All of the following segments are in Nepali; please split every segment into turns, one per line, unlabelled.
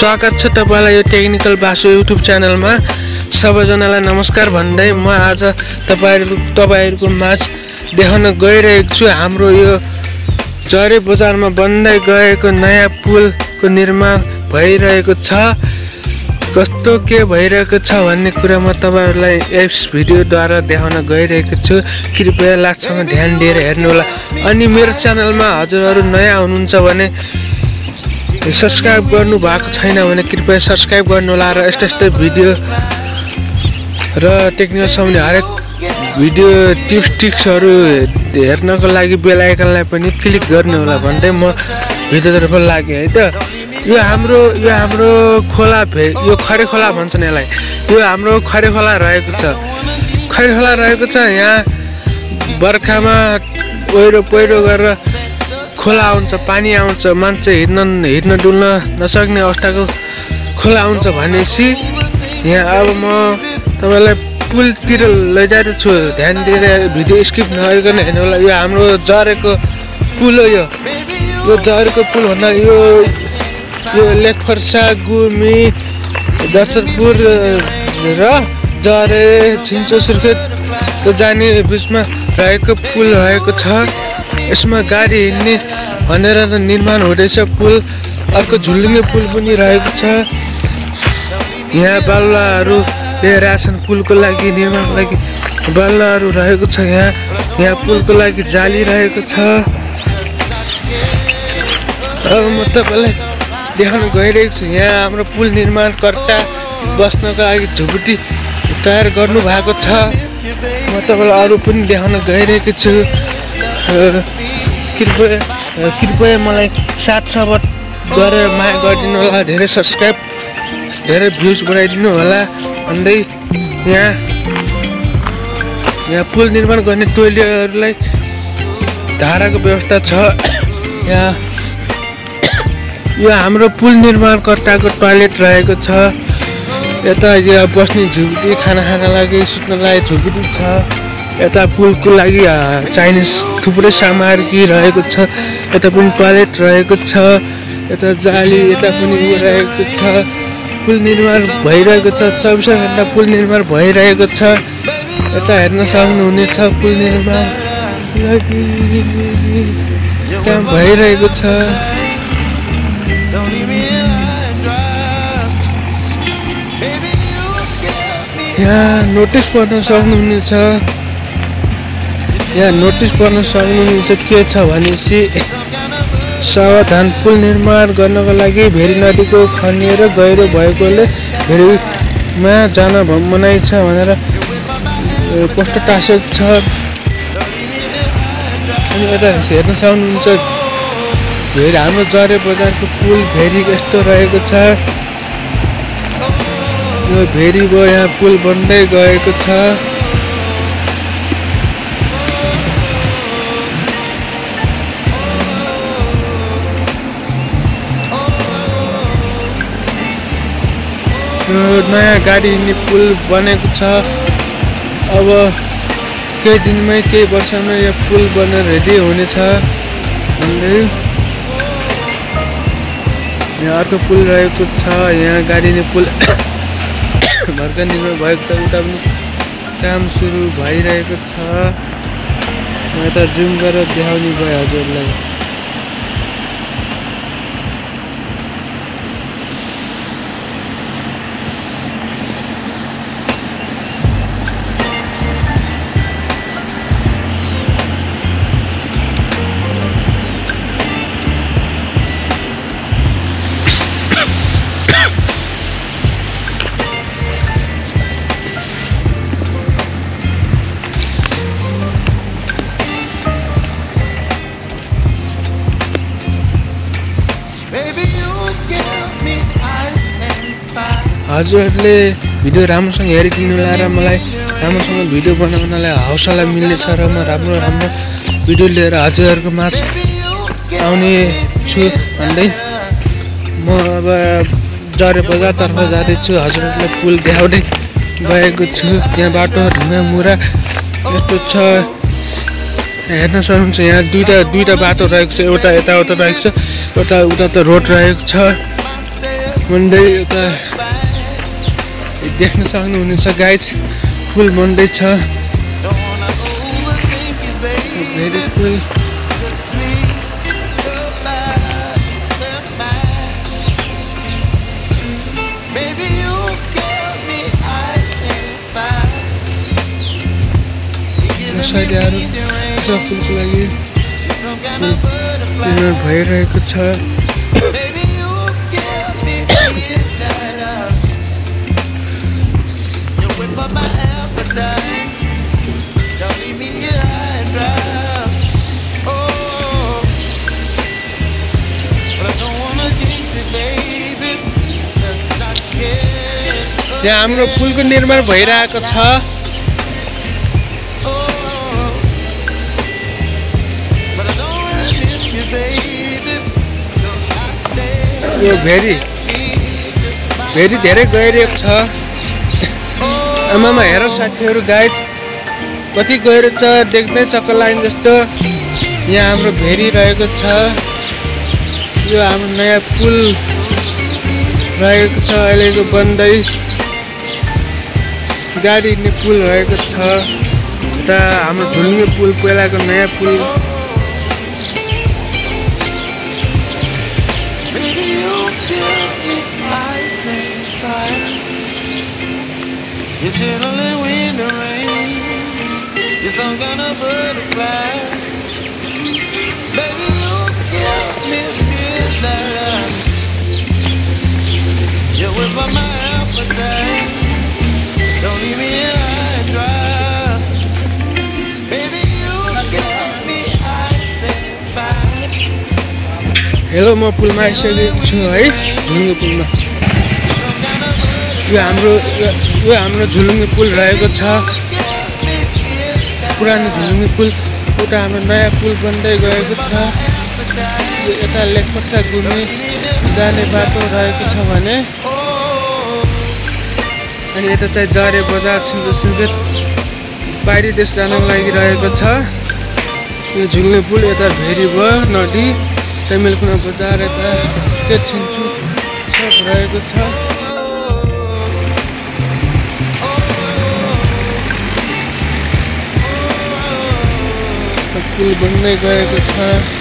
स्वागत छ तपाईँलाई यो टेक्निकल बासु युट्युब च्यानलमा। सबैजनालाई नमस्कार भन्दै म आज तपाईँहरू तपाईँहरूको माझ देखाउन गइरहेको छु। हाम्रो यो जरे बजारमा बन्दै गएको नयाँ पुलको निर्माण भइरहेको छ। कस्तो के भइरहेको छ भन्ने कुरा म तपाईँहरूलाई यस भिडियोद्वारा देखाउन गइरहेको छु। कृपया लास्टसम्म ध्यान दिएर हेर्नुहोला। अनि मेरो च्यानलमा हजुरहरू नयाँ हुनुहुन्छ भने सब्सक्राइब गर्नु भएको छैन भने कृपया सब्सक्राइब गर्नुहोला र यस्तो यस्तै भिडियो र टेक्निकल सम्बन्धी हरेक भिडियो टिप्स टिप्सहरू हेर्नको लागि बेल आइकनलाई पनि क्लिक गर्नुहोला भन्दै म भिडियोतर्फ लागेँ है त। यो हाम्रो यो हाम्रो खोला भे यो खरे खोला भन्छन् यसलाई। यो हाम्रो खरे खोला रहेको छ। खरे खोला रहेको छ। यहाँ बर्खामा ओहिरो पहिरो गरेर खोला आउँछ पानी आउँछ मान्छे हिँड्न हिँड्न डुल्न नसक्ने अवस्थाको खोला आउँछ भनेपछि यहाँ अब म तपाईँलाई पुलतिर लैजाएको छु ध्यान दिएर भिडियो स्किप नगरिकन हेर्नु होला। यो हाम्रो जरेको पुल हो यो। यो जरेको पुल भन्दा यो यो लेखफर्सा गुमी दर्शकपुर र जरे छिन्चो सुर्खेत जाने बिचमा रहेको पुल रहेको छ। यसमा गाडी हिँड्ने भनेर निर्माण हुँदैछ पुल। अर्को झुल्लिने पुल पनि रहेको छ। यहाँ बालुवाहरू लिएर पुलको लागि निर्माणको लागि बालुवाहरू रहेको छ यहाँ। यहाँ पुलको लागि जाली रहेको छ। अब म तपाईँलाई देखाउन गइरहेको छु। यहाँ हाम्रो पुल निर्माणकर्ता बस्नको लागि झुपडी तयार गर्नु भएको छ। म तपाईँलाई अरू पनि देखाउन गइरहेको छु। कृपया कृपया मलाई साथ सपोर्ट गरेर माया गरिदिनु होला। धेरै सब्सक्राइब धेरै भ्युज बढाइदिनु होला। भन्दै यहाँ यहाँ पुल निर्माण गर्ने टोइलेटहरूलाई धाराको व्यवस्था छ। यहाँ यो हाम्रो पुल निर्माणकर्ताको टोयलेट रहेको छ। यता यहाँ बस्ने झुपडी खाना खान लागि सुत्न लागि झुपडी छ। यता पुलको लागि चाइनिज थुप्रै सामग्री रहेको छ यता पनि टोयलेट रहेको छ यता जाली यता पनि उयो रहेको छ पुल निर्माण भइरहेको छ चौबिसै घन्टा पुल निर्माण भइरहेको छ यता हेर्न सक्नुहुनेछ पुल निर्माण। त्यहाँ भइरहेको छ। यहाँ नोटिस पढ्न सक्नुहुनेछ यहाँ नोटिस पढ्न सक्नुहुनेछ के छ भनेपछि सावधान पुल निर्माण गर्नको लागि भेरी नदीको खनिएर गहिरो भएकोले भेरीमा जान मनाइ छ भनेर पोस्टर टाँसेको छ। अनि यता हेर्न सक्नुहुन्छ भेरी हाम्रो जरे बजारको पुल भेरी यस्तो रहेको छ। यो भेरी भयो यहाँ पुल बन्दै गएको छ। नयाँ गाडी हिँड्ने पुल बनेको छ। अब केही दिनमै केही वर्षमा यो पुल बनेर रेडी हुनेछ। यहाँ अर्को पुल रहेको छ। यहाँ गाडी हिँड्ने पुल भर्खर निर्माण भएको छ। उता पनि काम सुरु भइरहेको छ। म यता जुम गरेर देखाउने भयो हजुरलाई। हजुरहरूले भिडियो राम्रोसँग हेरिदिनु होला र मलाई राम्रोसँग भिडियो बनाउनलाई हौसला मिल्नेछ र म राम्रो राम्रो भिडियो लिएर हजुरहरूको माझ आउने छु भन्दै म अब जरे बजारतर्फ जाँदैछु। हजुरहरूलाई पुल देखाउँदै गएको छु। त्यहाँ बाटो ढुङ्गा मुरा यस्तो छ। हेर्न सक्नुहुन्छ यहाँ दुईवटा दुईवटा बाटो रहेको छ एउटा यताउता रहेको छ एउटा उता त रोड रहेको छ। मन्दै यता देख्न सक्नुहुनेछ गाइज फुल साइडहरू छ। भइरहेको छ। यहाँ हाम्रो पुलको निर्माण भइरहेको छ। यो भेरी भेरी धेरै गइरहेको छ। आमामा हेर साथीहरू गाइड कति गहिरो छ देख्दै चक्कर लाइन जस्तो। यहाँ हाम्रो भेरी रहेको छ। यो हाम्रो नयाँ पुल रहेको छ अहिलेको बन्दै। गाडी हिँड्ने पुल रहेको छ। यता हाम्रो झुल्ने पुल पहिलाको नयाँ पुल।
You're chilling in the
hello म पुलमा आइसकेको छु है झुलुङ्गे पुलमा। यो हाम्रो यो- हाम्रो झुलुङ्गे पुल रहेको छ। पुरानो झुलुङ्गे पुल उता हाम्रो नयाँ पुल बन्दै गएको छ। यता लेखपर्सा घुम्ने जाने बाटो रहेको छ भने। अनि यता चाहिँ जरे बजार सिन्धु सिन्धुत बाहिरी देश जानको लागि रहेको छ। यो झुल्ने पुल यता भेरी भयो नदी। तमिलकुना बजार यता के छिन्चु सब रहेको छ पुल बन्दै गएको छ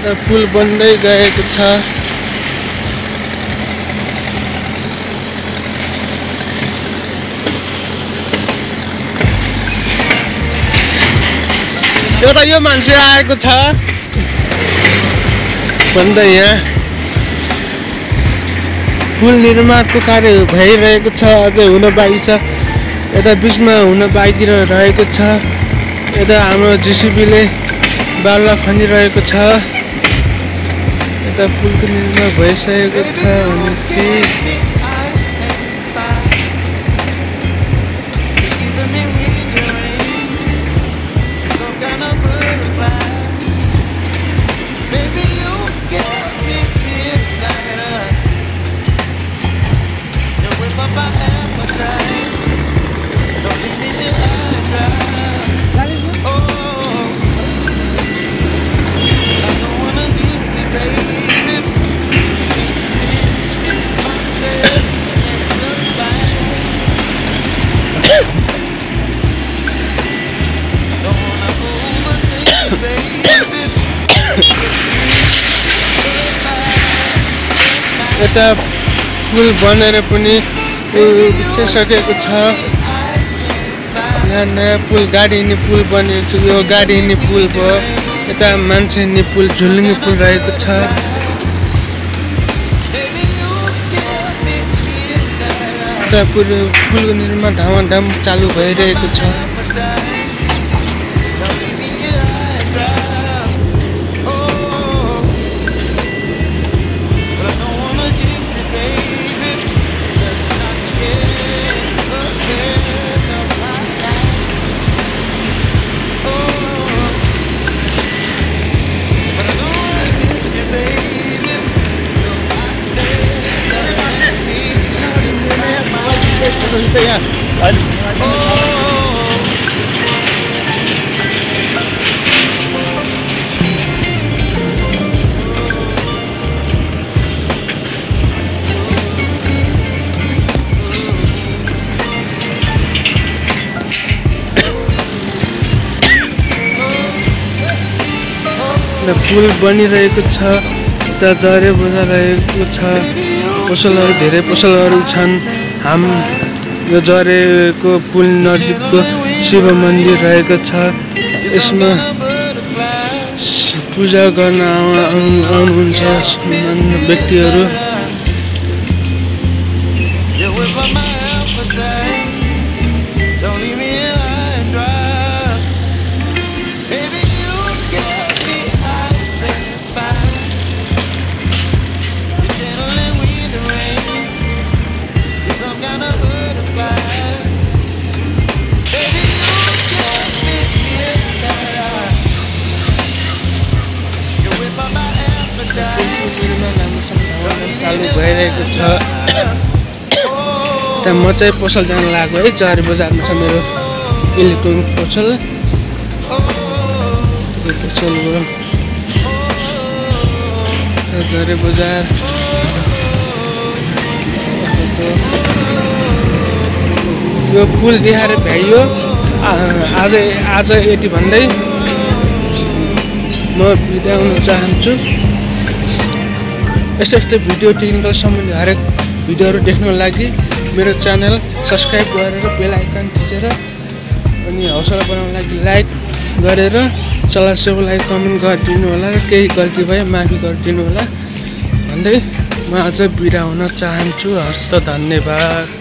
यता पुल बन्दै गएको छ। एउटा यो मान्छे आएको छ। भन्दै यहाँ। पुल निर्माणको कार्य भइरहेको छ अझै हुन बाँकी छ। यता बिचमा हुन बाँकी रहेको छ। यता हाम्रो जिसिबीले बालुवा खनिरहेको छ। यता पुलको निर्माण भइसकेको छ भनेपछि यता पुल बनेर पनि बिचिसकेको छ। यहाँ नयाँ पुल गाडी हिँड्ने पुल बनेको छ। यो गाडी हिँड्ने पुल भयो यता मान्छे हिँड्ने पुल झुलुङ्गे पुल रहेको छ। यता पुल पुलको निर्माण धामाधाम चालु भइरहेको छ। यता पुल बनिरहेको छ यता जरे बजाइरहेको छ। पसलहरू धेरै पसलहरू छन्। हाम यो जरेको पुल नजिकको शिव मन्दिर रहेको छ। यसमा पूजा गर्न आउ- आउनु- आउनुहुन्छ। व्यक्तिहरू म चाहिँ पसल जान लागेको है चार बजारमा छ मेरो इलेक्ट्रोनिक पसल। बजार यो पुल देखाएर भ्याइयो। आज आज यति भन्दै म बिदा हुन चाहन्छु। यस्तो यस्तो भिडियो टेक्निकल सम्बन्धी हरेक भिडियोहरू देख्नको लागि मेरो च्यानल सब्सक्राइब गरेर बेल आइकन थिचेर अनि हौसला बनाउनको लागि लाइक गरेर चलासेवलाई कमेन्ट गरिदिनु होला र केही गल्ती भए माफी गरिदिनु होला। भन्दै म अझ बिदा हुन चाहन्छु। हस्त धन्यवाद।